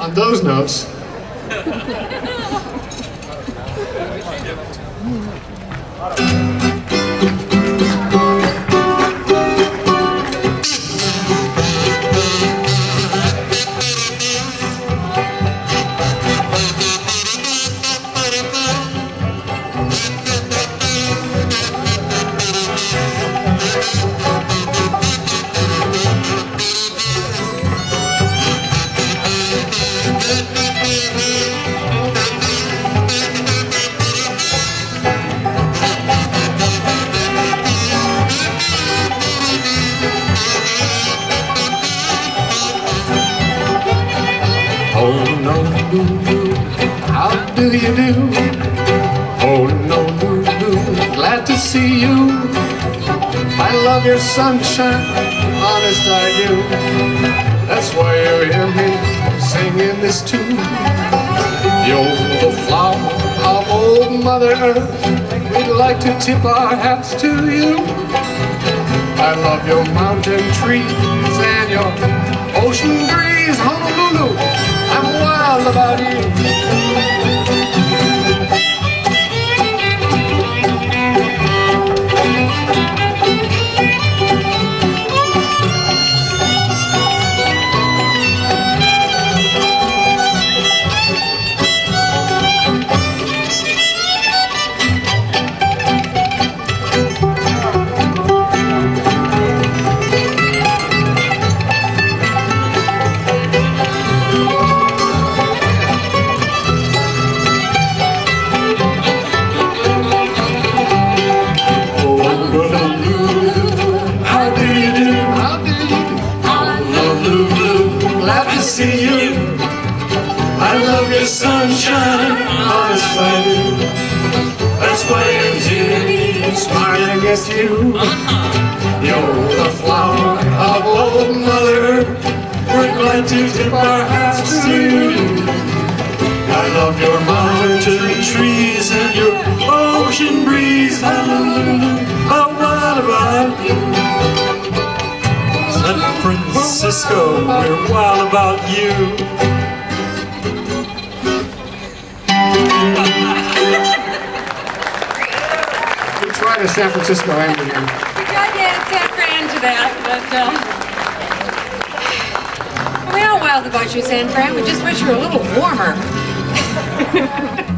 On those notes, Oh no, Lulu, how do you do? Oh no, Lulu, glad to see you. I love your sunshine, honest I do. That's why you hear me singing this tune. You're the flower of old Mother Earth. We'd like to tip our hats to you. I love your mountain trees and your ocean breeze, see you. I love your sunshine, honest do. That's why you're Jimmy, smiling at you. Uh-huh. You're the flower of old Mother. We're glad to tip our hats to you. I love your mountain trees and your ocean breeze. I'm Francisco, we're wild about you. We tried a San Francisco ending. We tried to add San Fran to that, but uh, we are wild about you, San Fran. We just wish you were a little warmer.